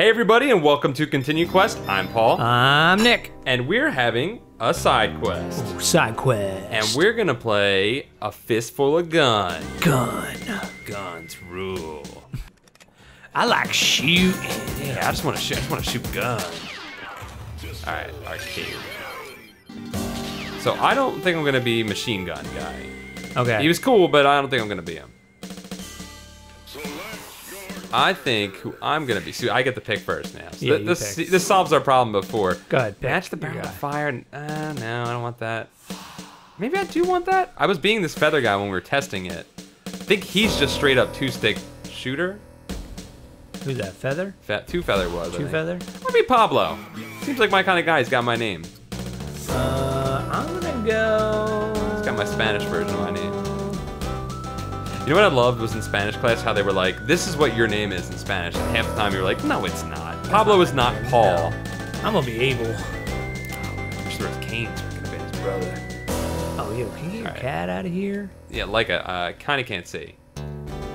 Hey everybody and welcome to Continue Quest. I'm Paul. I'm Nick. and we're having a side quest. Side quest. And we're gonna play a fistful of gun. gun. Guns rule. I like shooting. Yeah, I just wanna shoot I just wanna shoot gun. Alright, arcade. So I don't think I'm gonna be machine gun guy. Okay. He was cool, but I don't think I'm gonna be him. I think who I'm gonna be. So I get the pick first now. So Yeah, th- this pick. this solves our problem before. Go ahead, Match the barrel of fire. Uh, no, I don't want that. Maybe I do want that. I was being this feather guy when we were testing it. I think he's just straight up two stick shooter. Who's that? Feather? Fe- two feather was. Two feather? I'll be Pablo. Seems like my kind of guy. He's got my name. Uh, I'm gonna go. He's got my Spanish version of my name. You know what I loved was in Spanish class how they were like, "This is what your name is in Spanish." And half the time you were like, "No, it's not. Pablo is not Paul." I'm gonna be Abel. I wish there was Canes. Could have been his brother. Oh, yo, can you get your cat out of here? Yeah, like a uh, kind of can't see.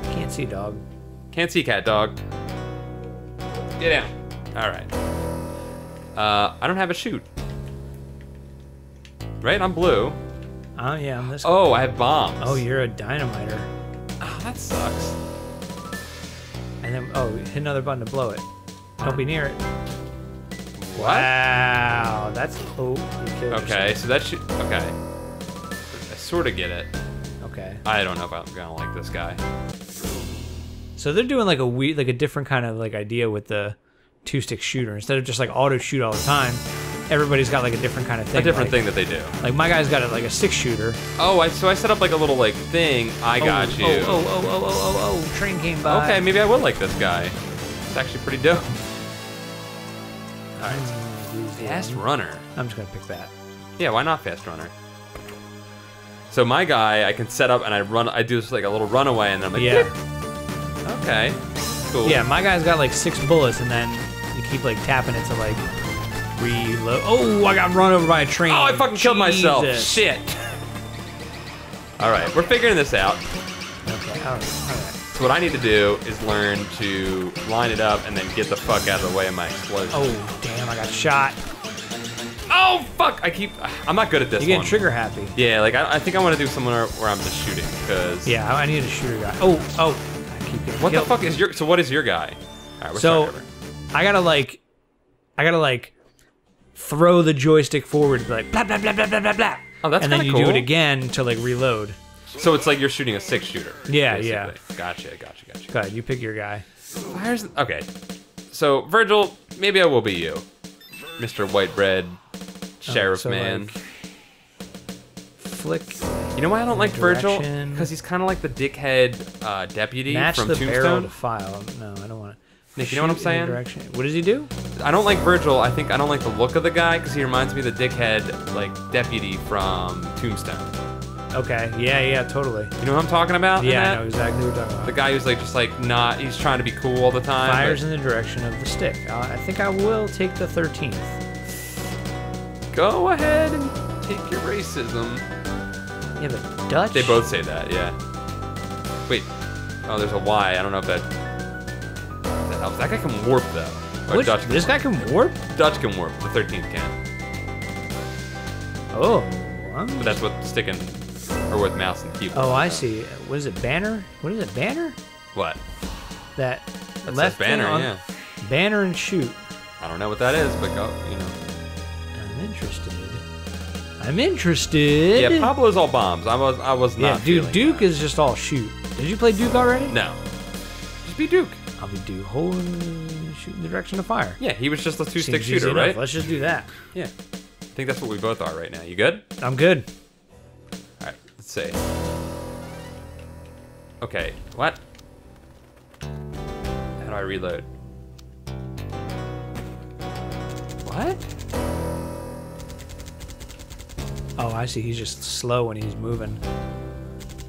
Can't see, dog. Can't see, cat dog. Get down. All right. Uh, I don't have a shoot. Right? I'm blue. Oh, yeah, I'm this. Oh, I have bombs. Oh, you're a dynamiter. That sucks. And then, oh, hit another button to blow it. Don't be near it. What? Wow, that's. Oh, you killed Okay, yourself. so that should. Okay. I sort of get it. Okay. I don't know if I'm gonna like this guy. So they're doing like a weird, like a different kind of like idea with the two stick shooter instead of just like auto shoot all the time. Everybody's got like a different kind of thing. A different like, thing that they do. Like my guy's got it like a six shooter. Oh, I, so I set up like a little like thing. I got oh, you. Oh, oh, oh, oh, oh, oh, oh, train came by. Okay, maybe I will like this guy. It's actually pretty dope. All right. Mm, Fast runner. I'm just gonna pick that. Yeah, why not fast runner? So my guy, I can set up and I run. I do this like a little runaway, and then I'm like, Yeah. "Dip." Okay. Cool. Yeah, my guy's got like six bullets, and then you keep like tapping it to like reload. Oh, I got run over by a train. Oh, I fucking killed myself. Shit. All right, we're figuring this out. Okay, all right, all right. So what I need to do is learn to line it up and then get the fuck out of the way of my explosion. Oh, damn, I got shot. Oh fuck! I keep. I'm not good at this You get trigger happy. Yeah, like I, I think I want to do somewhere where I'm just shooting because. Yeah, I need a shooter guy. Oh, oh, I keep getting What the fuck is your? So what is your guy? All right, we're So. I gotta like, I gotta like throw the joystick forward and be like blah blah blah blah blah blah blah. Oh, that's and then kinda you do it again to like reload. So it's like you're shooting a six shooter. Yeah, basically. yeah. Gotcha, gotcha, gotcha. Go ahead, you pick your guy. Fires. Okay. So Virgil, maybe I will be you, Mr. White Bread Sheriff so, Man. like, Flick. you know why I don't like Virgil? Because he's kind of like the dickhead uh, deputy Match from the barrel Tombstone. to file. No, I don't want to. Nick, you know what I'm saying? Direction. What does he do? I don't like Virgil. I think I don't like the look of the guy because he reminds me of the dickhead like deputy from Tombstone. Okay. Yeah, yeah, totally. You know what I'm talking about? Yeah, I know exactly what you're talking about. The guy who's like just like not. He's trying to be cool all the time. Fires but- in the direction of the stick. Uh, I think I will take the 13th. Go ahead and take your racism. Yeah, but Dutch. They both say that, yeah. Wait. Oh, there's a Y. I don't know if that, that helps. That guy can warp though. Or Which, Dutch this warp. guy can warp. Dutch can warp. The 13th can. Oh. I'm- But that's what sticking or with mouse and keyboard. Oh, I see. What is it? Banner? What is it? Banner? What? That That left banner. on- Yeah. Banner and shoot. I don't know what that is, but go. You know. I'm interested. I'm interested. Yeah, Pablo's all bombs. I was. I was not. Yeah, dude. Duke that. is just all shoot. Did you play Duke already? No. Just be Duke. I'll be Duke. Hold shoot in the direction of fire. Yeah, he was just a two-stick Seems easy shooter, enough. right? Let's just do that. Yeah. I think that's what we both are right now. You good? I'm good. All right. Let's see. Okay. What? How do I reload? What? Oh, I see. He's just slow when he's moving.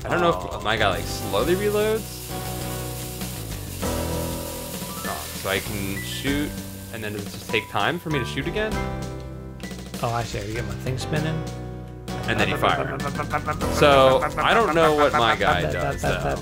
I don't know if oh. my guy like slowly reloads. So I can shoot, and then does it just take time for me to shoot again? Oh, I see. I get my thing spinning. And then he fires. So I don't know what my guy does though.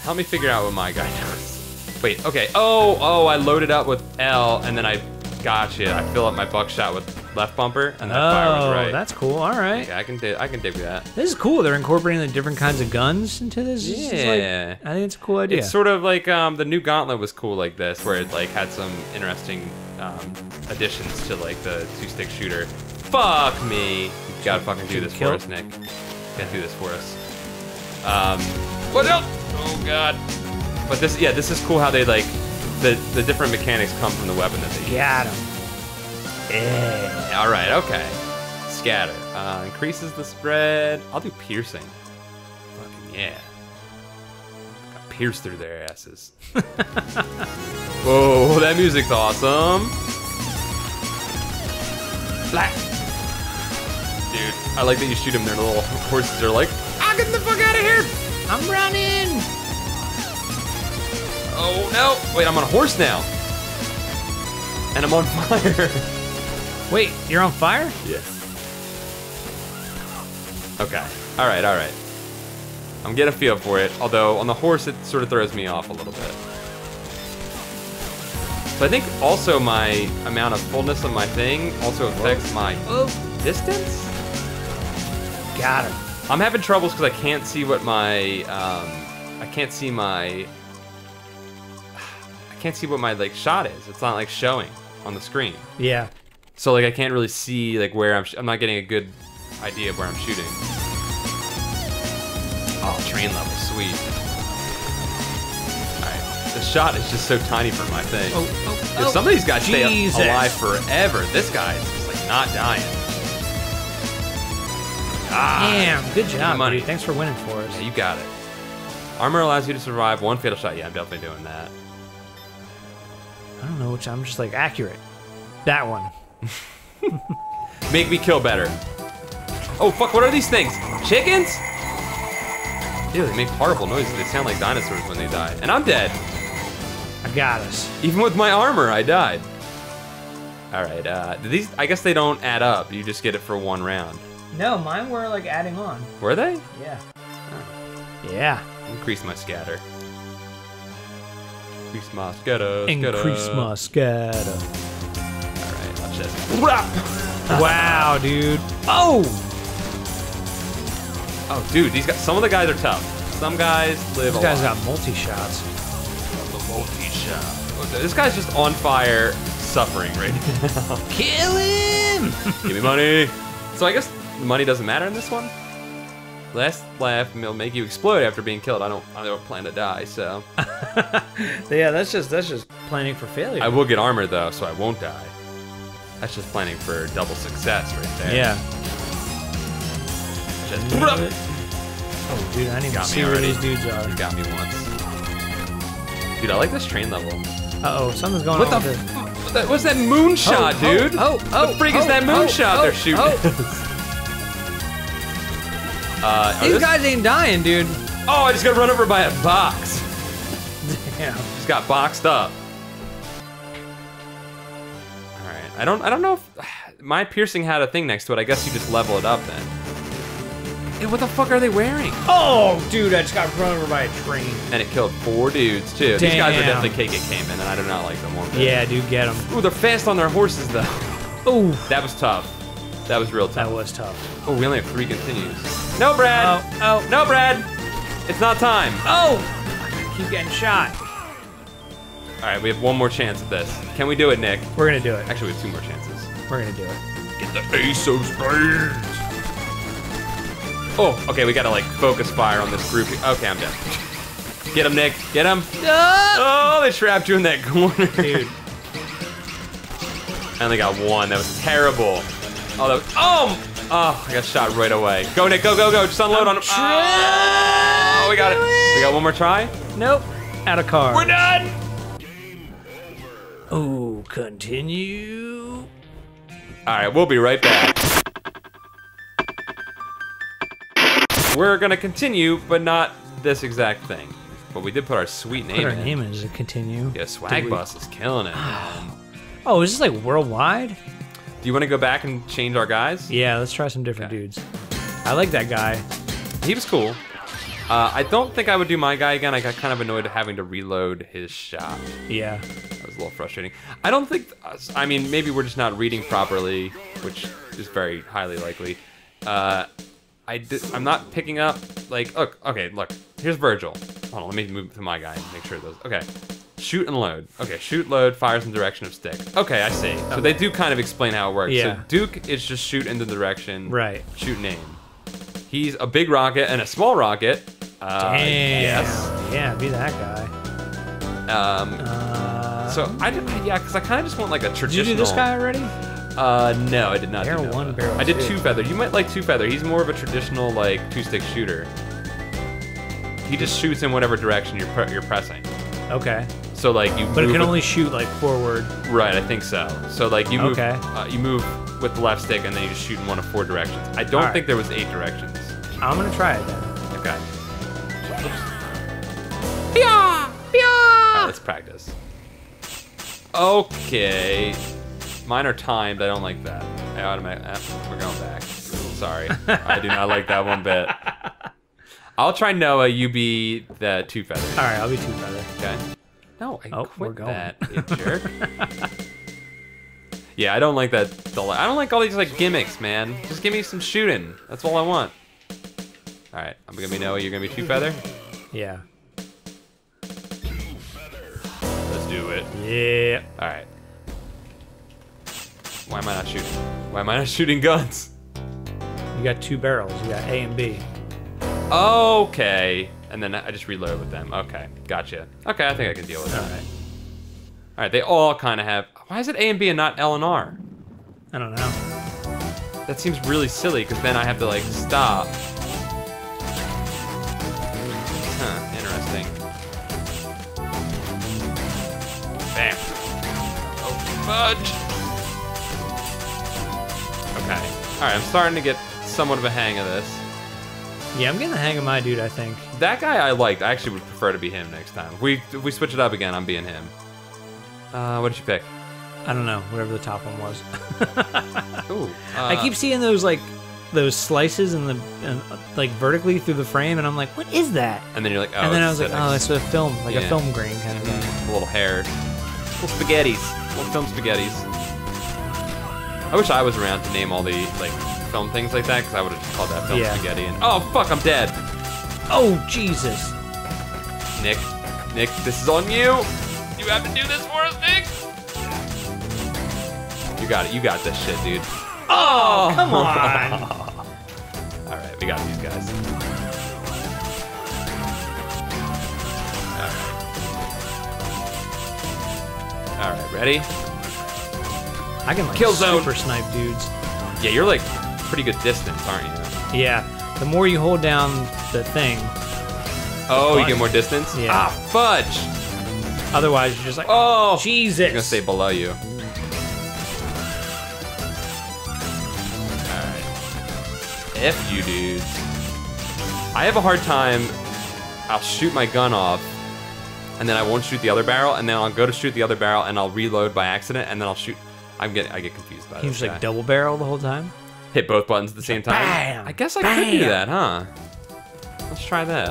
Help me figure out what my guy does. Wait, okay. Oh, oh, I loaded up with L, and then I gotcha. I fill up my buckshot with left bumper, and then I fire with Oh, right. that's cool. All right. Okay, I can dig. I can dig that. This is cool. They're incorporating the different kinds of guns into this. This is like- Yeah. I think it's a cool idea. It's sort of like um, the new Gauntlet was cool like this, where it like had some interesting um, additions to like the two-stick shooter. Fuck me! You gotta fucking do this for us, Nick. You gotta do this for us. Um, what else? Oh god! But this, yeah, this is cool how they like the the different mechanics come from the weapon that they use. Got him. All right, okay. Scatter uh, increases the spread. I'll do piercing. Fucking yeah. Got pierce through their asses. Whoa, that music's awesome. Black. Dude, I like that you shoot them. Their little horses are like, ah, get the fuck out of here! I'm running. Oh no! Wait, I'm on a horse now. And I'm on fire. Wait, you're on fire? Yeah. Okay. All right. All right. I'm getting a feel for it. Although on the horse, it sort of throws me off a little bit. So I think also my amount of fullness of my thing also affects my Oh, distance. got him. I'm having troubles because I can't see what my um, I can't see my I can't see what my like shot is. It's not like showing on the screen. Yeah. So like I can't really see like where I'm. Sh- I'm not getting a good idea of where I'm shooting. Oh, train level, sweet. All right, the shot is just so tiny for my thing. Oh, oh, If some of these guys stay alive forever, this guy is just like not dying. Ah, Damn, good job, money. dude. Thanks for winning for us. yeah, you got it. Armor allows you to survive one fatal shot. Yeah, I'm definitely doing that. I don't know which. I'm just like accurate. That one. Make me kill better. Oh fuck! What are these things? Chickens? Dude, they make horrible noises. They sound like dinosaurs when they die. And I'm dead. I got us. Even with my armor, I died. All right. Uh, these? I guess they don't add up. You just get it for one round. No, mine were like adding on. Were they? Yeah. Yeah. Increase my scatter. Increase my scatter. Increase scatter. my scatter. All right. This. wow, dude. Oh! Oh, dude, these guys. Some of the guys are tough. Some guys live. This a guy's lot. got multi shots. This guy's just on fire, suffering right now. Kill him! Give me money. So I guess money doesn't matter in this one. Last laugh will make you explode after being killed. I don't. I don't plan to die, so yeah, that's just that's just planning for failure. I will get armor though, so I won't die. That's just planning for double success right there. yeah. Just, Oh, dude, I didn't even Got me see where these dudes are. you got me once. Dude, I like this train level. Uh oh, something's going What on the? with this. F- that- what's that moonshot, Oh, dude? oh, oh, the freak is oh, that oh, moonshot oh, they're shooting? oh. uh, These this- guys ain't dying, dude. Oh, I just got run over by a box. Damn. Just got boxed up. I don't. I don't know if my piercing had a thing next to it. I guess you just level it up then. Hey, what the fuck are they wearing? Oh, dude, I just got run over by a train. And it killed four dudes too. These guys are definitely KK men, and I do not like them one bit. Yeah, dude, get them. Ooh, they're fast on their horses though. Ooh, that was tough. That was real tough. that was tough. Oh, we only have three continues. No, Brad. Oh, oh, No, Brad. It's not time. oh! Keep getting shot. All right, we have one more chance at this. Can we do it, Nick? We're gonna do it. Actually, we have two more chances. We're gonna do it. Get the ace of spades. Oh, okay, we gotta like focus fire on this group. Okay, I'm dead. Get him, Nick. Get him. Ah! Oh, they trapped you in that corner. Dude. I only got one. That was terrible. Oh, that was, oh, oh, I got shot right away. Go, Nick. Go, go, go. Just unload on him. Oh, we got it. We got one more try. Nope. Out of car. We're done. Oh, continue. All right, we'll be right back. We're gonna continue, but not this exact thing. But we did put our sweet name Put our in. name in as a continue. Yeah, Swag Bus is killing it. man. Oh, is this like worldwide? Do you want to go back and change our guys? Yeah, let's try some different Okay. dudes. I like that guy. He was cool. Uh, I don't think I would do my guy again. I got kind of annoyed having to reload his shot. Yeah. Was a little frustrating. I don't think. I mean, maybe we're just not reading properly, which is very highly likely. Uh, I I'm not picking up like. Look, okay, look. Here's Virgil. Hold on, let me move to my guy and make sure those. Okay, shoot and load. Okay, shoot, load, fires in the direction of stick. Okay, I see. So they do kind of explain how it works. Yeah. So Duke is just shoot in the direction. Right. Shoot aim. He's a big rocket and a small rocket. Uh, Damn. Yes. Yeah, be that guy. Um, Uh, so I did, yeah, because I kind of just want like a traditional. did traditional. you do this guy already? Uh, no, I did not. Barrel do Nova. one, barrel I did two. two feather. You might like two feather. He's more of a traditional like two stick shooter. He just shoots in whatever direction you're pre- you're pressing. Okay. So like you. But it move can with- only shoot like forward. Right, I think so. So like you move. Okay. Uh, you move with the left stick and then you just shoot in one of four directions. I don't Alright. think there was eight directions. I'm gonna try it then. Okay. Alright, let's practice. Okay. Mine are timed. I don't like that. I automatic. eh, we're going back. Sorry. I do not like that one bit. I'll try Noah. You be the two feather. All right, I'll be two feather. Okay. No, I Oh, quit that, you jerk. yeah, I don't like that. I don't like all these like gimmicks, man. Just give me some shooting. That's all I want. All right, I'm gonna be Noah. You're gonna be two feather. Yeah. Do it. Yeah. All right. Why am I not shooting? Why am I not shooting guns? You got two barrels. You got A and B. Okay. And then I just reload with them. Okay, gotcha. Okay, I think I can deal with All that. right. All right, they all kind of have. Why is it A and B and not L and R? I don't know. That seems really silly because then I have to like stop. Oh. Okay. Alright, I'm starting to get somewhat of a hang of this. Yeah, I'm getting the hang of my dude. I think. That guy I liked. I actually would prefer to be him next time. If we, if we switch it up again, I'm being him. Uh, what did you pick? I don't know. Whatever the top one was. Ooh. I uh, keep seeing those like those slices in the in, like vertically through the frame, and I'm like, what is that? And then you're like, oh, and then I was like, oh, it's a film, like a film grain kind of thing. a little hair, little spaghettis, little film spaghettis. I wish I was around to name all the like film things like that because I would have just called that film Yeah. spaghetti. And oh fuck, I'm dead. Oh Jesus! Nick, Nick, this is on you. You have to do this for us, Nick. You got it. You got this shit, dude. Oh, come on! All right, we got these guys. Right. All right, ready? I can like Kill zone. super snipe dudes. Yeah, you're like pretty good distance, aren't you? Yeah, the more you hold down the thing, Oh, you get more distance? Yeah. Ah, fudge! otherwise you're just like, Oh! Jesus! I'm gonna stay below you. Alright. F you dudes. I have a hard time. I'll shoot my gun off, and then I won't shoot the other barrel, and then I'll go to shoot the other barrel, and I'll reload by accident, and then I'll shoot. I'm getting. I get confused by you this. just like double barrel the whole time. Hit both buttons at the same time. bam, I guess I could do that, huh? Let's try that.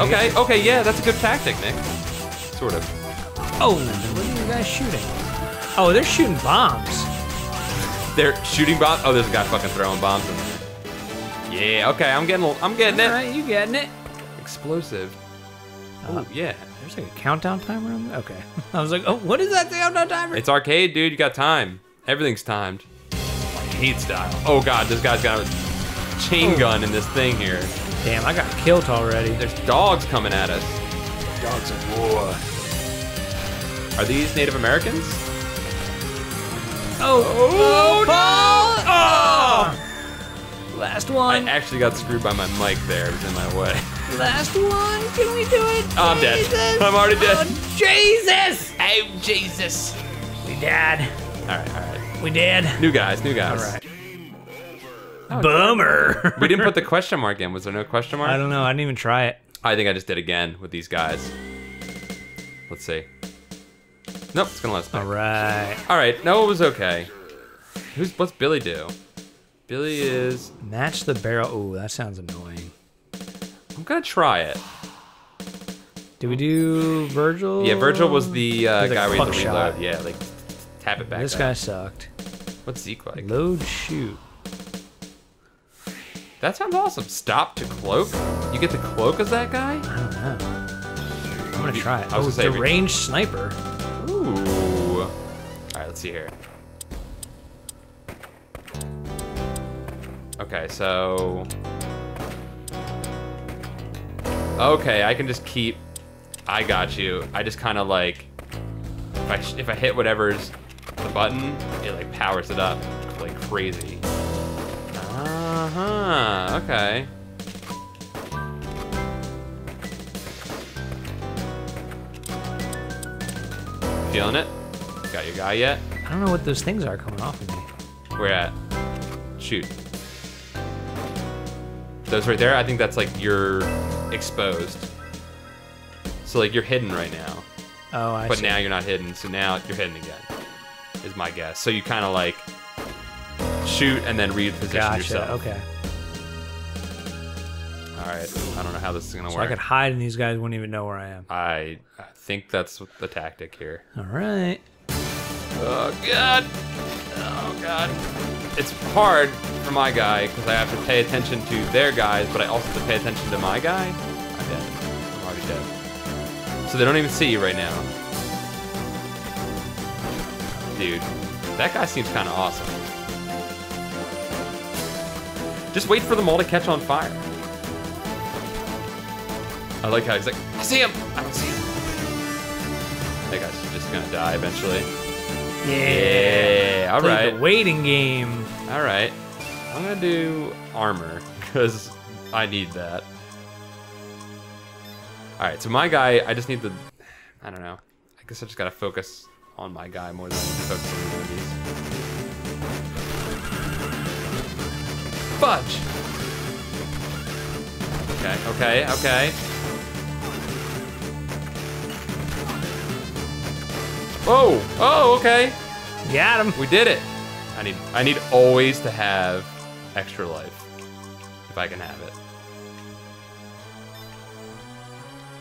Okay, okay, yeah, that's a good tactic, Nick. Sort of. Oh, what are you guys shooting? Oh, they're shooting bombs. They're shooting bombs. Oh, there's a guy fucking throwing bombs in there. Yeah, okay, I'm getting, I'm getting All it. right, you getting it? Explosive. Uh, Oh yeah, There's like a countdown timer on there. Okay, I was like, oh, what is that countdown timer? it's arcade, dude. You got time. Everything's timed. Arcade style. Oh god, this guy's got a chain Oh. gun in this thing here. Damn, I got killed already. There's dogs coming at us. Dogs of war. Are these Native Americans? Oh, Oh, Paul! Oh! Last one. I actually got screwed by my mic there. It was in my way. Last one. Can we do it? Oh, I'm dead. I'm already dead. Oh, Jesus. Oh, Jesus. We dead. All right, all right. We dead. New guys, new guys. All right. Bummer. We didn't put the question mark in. Was there no question mark? I don't know. I didn't even try it. I think I just did again with these guys. Let's see. Nope, it's gonna let us pick. All right. All right, no, it was okay. Who's what's Billy do? Billy is. Match the barrel. Oh, that sounds annoying. I'm gonna try it. Did we do Virgil? Yeah, Virgil was the uh, guy where had to reload. shot. Yeah, like tap it back. This up. guy sucked. What's Zeke like? Load shoot. That sounds awesome. Stop to cloak. You get the cloak as that guy. I don't know. I'm gonna try it. I was Oh, gonna say, we- deranged sniper. Ooh. All right, let's see here. Okay, so. Okay, I can just keep. I got you. I just kind of like. If I if I hit whatever's the button, it like powers it up like crazy. Uh huh. Okay. Feeling it? Got your guy yet? I don't know what those things are coming off of me. Where at? Shoot. Those right there, I think that's like you're exposed. So like you're hidden right now. Oh, I But see. now you're not hidden, so now you're hidden again. Is my guess. So you kind of like shoot and then reposition Gotcha. yourself. Okay. All right. I don't know how this is gonna So I could hide and these guys wouldn't even know where I am. I, I think that's the tactic here. All right. Oh god. Oh god. It's hard for my guy because I have to pay attention to their guys, but I also have to pay attention to my guy. I'm dead. I'm already dead. So they don't even see you right now. Dude, that guy seems kind of awesome. Just wait for them all to catch on fire. I like how he's like, I see him. I don't see him. That guy's just gonna die eventually. Yeah, all Play right. The waiting game. All right. I'm gonna do armor because I need that. All right. So my guy, I just need the. I don't know. I guess I just gotta focus on my guy more than focus on the enemies. Fudge. Okay. Okay. Okay. Whoa! Oh, okay. Got him. We did it. I need I need always to have extra life. If I can have it.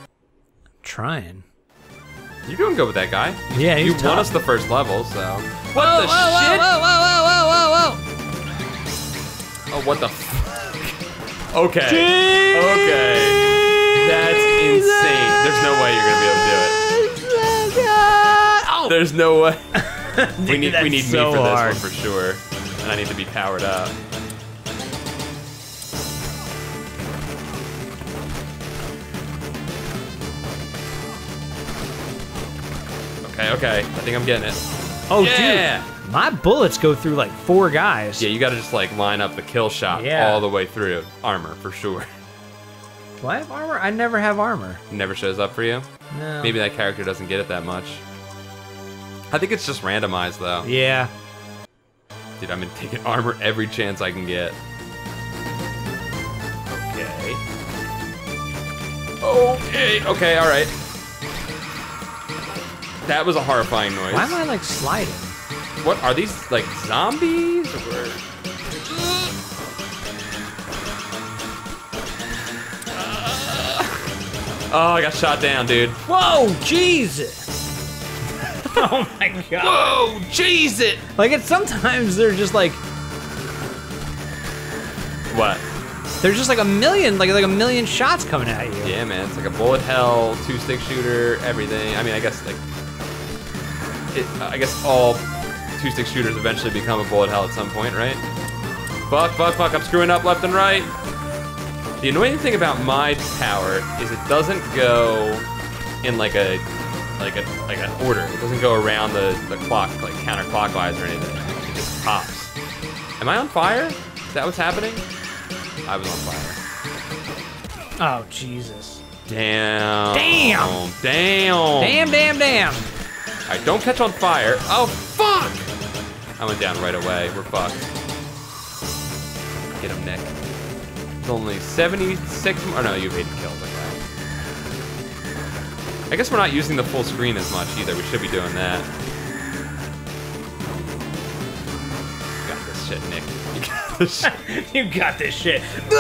I'm Trying. You're doing good with that guy. Yeah, he's you won us the first level, so. What Whoa, the whoa, shit? whoa, whoa, whoa, whoa, whoa, whoa, Oh, what the f- Okay. Okay. That's insane. There's no way you're gonna be able to do it. Oh, There's no way. we need we need so me for hard. this one for sure. And I need to be powered up. Okay, okay. I think I'm getting it. Oh, Yeah. dude. My bullets go through like four guys. Yeah, you gotta just like line up the kill shot Yeah. all the way through. Armor for sure. Do I have armor? I never have armor. Never shows up for you. No. Maybe that character doesn't get it that much. I think it's just randomized though. Yeah. Dude, I've been taking armor every chance I can get. Okay. Okay, okay, alright. That was a horrifying noise. Why am I like sliding? What are these like zombies or uh. Oh, I got shot down, dude. Whoa, Jesus! oh my god! Whoa, jeez it. Like it's sometimes they're just like What? there's just like a million, like like a million shots coming at you. Yeah, man, it's like a bullet hell, two stick shooter, everything. I mean, I guess like, it, uh, I guess all two stick shooters eventually become a bullet hell at some point, right? Fuck, fuck, fuck! I'm screwing up left and right. The annoying thing about my power is it doesn't go in like a like a like an order. It doesn't go around the the clock like counterclockwise or anything. It just pops. Am I on fire? Is that what's happening? I was on fire. Oh Jesus! Damn. Damn. Damn. Damn, damn, damn! All right, don't catch on fire. Oh, fuck! I went down right away. We're fucked. Get him, Nick. It's only 76 more. Oh, no, you have 80 kills. I guess we're not using the full screen as much either. We should be doing that. You got this shit, Nick. You got- this. you got this shit.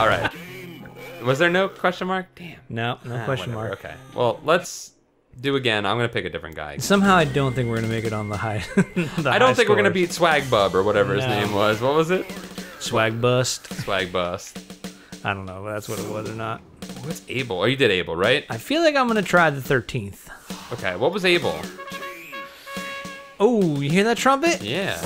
All right. Was there no question mark? Damn. No, no Ah, question whatever, mark. Okay. Well, let's do again. I'm gonna pick a different guy. Somehow I don't think we're gonna make it on the high. the I don't high think we're gonna beat Swagbub or whatever his name was. What was it? swag bust. Swag Bust. I don't know if that's what it was or not. What's Abel? Oh, you did Abel, right? I feel like I'm gonna try the 13th. Okay. What was Abel? Oh, you hear that trumpet? Yeah.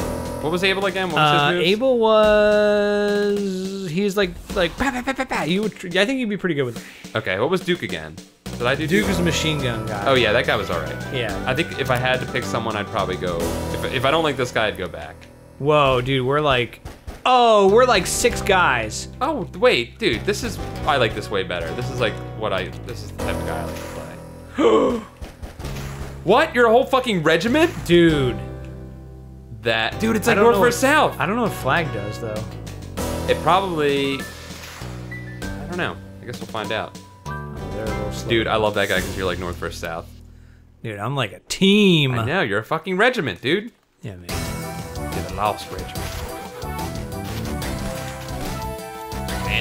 What was Abel again? What was Uh, his moves? Abel was he's like like pa, pa, pa, pa, pa. You would, I think you'd be pretty good with him. Okay. What was Duke again? Did I do Duke Duke? is a machine gun guy. Oh yeah, that guy was all right. yeah. I think if I had to pick someone, I'd probably go. If, if I don't like this guy, I'd go back. Whoa, dude, we're like, oh, we're like six guys. Oh wait, dude, this is I like this way better. This is like what I. This is the type of guy I like to play. what? You're a whole fucking regiment? Dude, That dude, it's like north versus south. I don't know what flag does though. It probably. I don't know. I guess we'll find out. Oh, they're a little slow. Dude, I love that guy because you're like north versus south. Dude, I'm like a team. I know you're a fucking regiment, dude. Yeah, man. You're the lost regiment.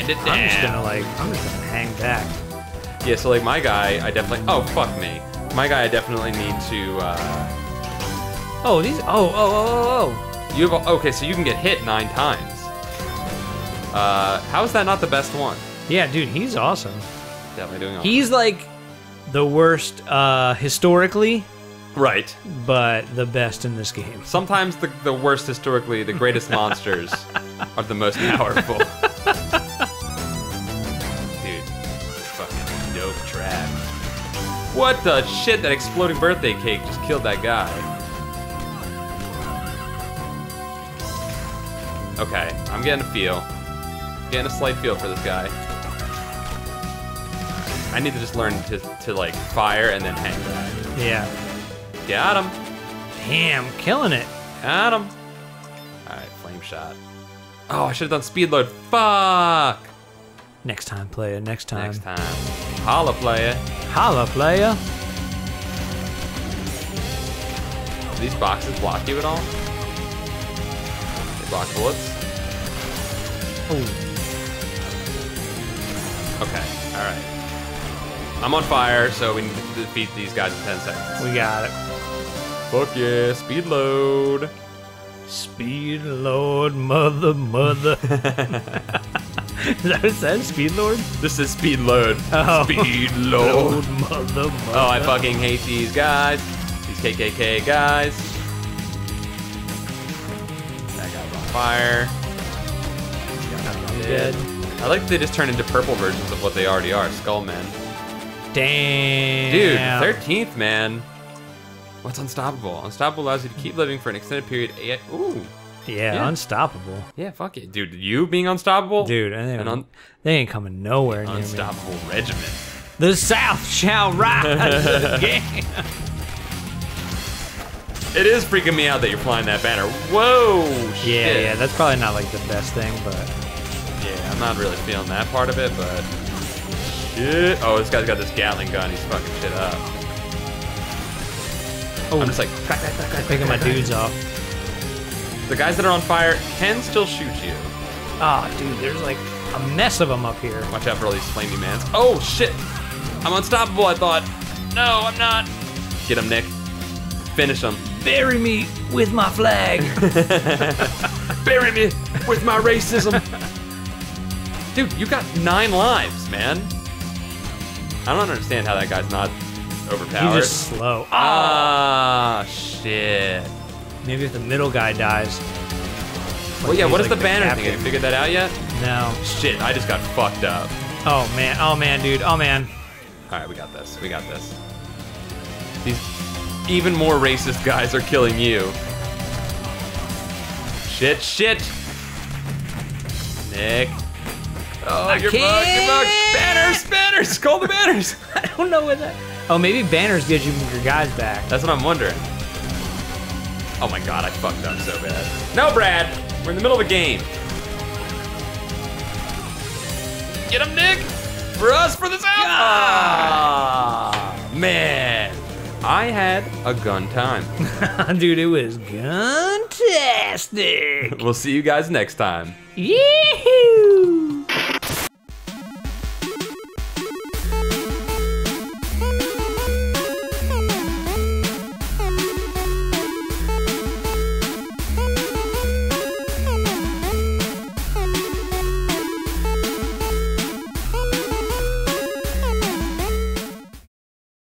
It down. I'm just gonna like, I'm just gonna hang back. Yeah, so like my guy, I definitely. Oh fuck me. My guy, I definitely need to. uh Oh, these. Oh, oh, oh, oh, You have. Okay, so you can get hit nine times. Uh, how is that not the best one? oh. Yeah, dude, he's awesome. Definitely doing. All He's like the worst uh, historically, right. but the best in this game. Sometimes the the worst historically, the greatest monsters are the most powerful. What the shit? That exploding birthday cake just killed that guy. Okay, I'm getting a feel. Getting a slight feel for this guy. I need to just learn to, to like fire and then hang back. Yeah. Got him. Damn, killing it. Got him. Alright, flame shot. Oh, I should have done speed load. Fuck! Next time, player. Next time. Next time. Holla, player. Holla, player. Do these boxes block you at all? They block bullets? Oh, Okay, alright. I'm on fire, so we need to defeat these guys in 10 seconds. we got it. Fuck yeah, speed load. Speed load, mother, mother. Is that what it says? Speed Lord? This is speed load. Oh. Speed. Lord, mother, mother. Oh, I fucking hate these guys. These KKK guys. That guy's on fire. I'm Dead. dead. I like that they just turn into purple versions of what they already are, Skullmen. Damn. Dude, 13th, man. What's Unstoppable? Unstoppable allows you to keep living for an extended period. Ooh. Yeah, Yeah. unstoppable. Yeah, fuck it. Dude, you being unstoppable? Dude, they, An un- they ain't coming nowhere near me. unstoppable regiment. The South shall rise again. It is freaking me out that you're flying that banner. Whoa! Yeah, shit. yeah, that's probably not like the best thing, but Yeah, I'm not really feeling that part of it, but shit. Oh, this guy's got this Gatling gun. He's fucking shit up. oh, I'm just like picking my dudes off. The guys that are on fire can still shoot you. Ah, dude, there's like a mess of them up here. Watch out for all these flamey mans. Oh shit! I'm unstoppable. I thought. No, I'm not. Get him, Nick. Finish him. Bury me with my flag. Bury me with my racism. Dude, you got nine lives, man. I don't understand how that guy's not overpowered. He's just slow. Ah, shit. Maybe if the middle guy dies. Well, yeah, what is like the banner thing? captain. Have you figured that out yet? No. Shit, I just got fucked up. Oh man. Oh man, dude. Oh man. All right, we got this. We got this. These even more racist guys are killing you. Shit, shit. Nick. Oh, you're fucked, you're can't. Banners, banners, call the banners. I don't know what that. Oh, maybe banners get you your guys back. That's what I'm wondering. Oh my god, I fucked up so bad. No, Brad, we're in the middle of a game. Get him, Nick. For us, for this out. Ah, man. I had a gun time. Dude, it was guntastic. we'll see you guys next time. Yee!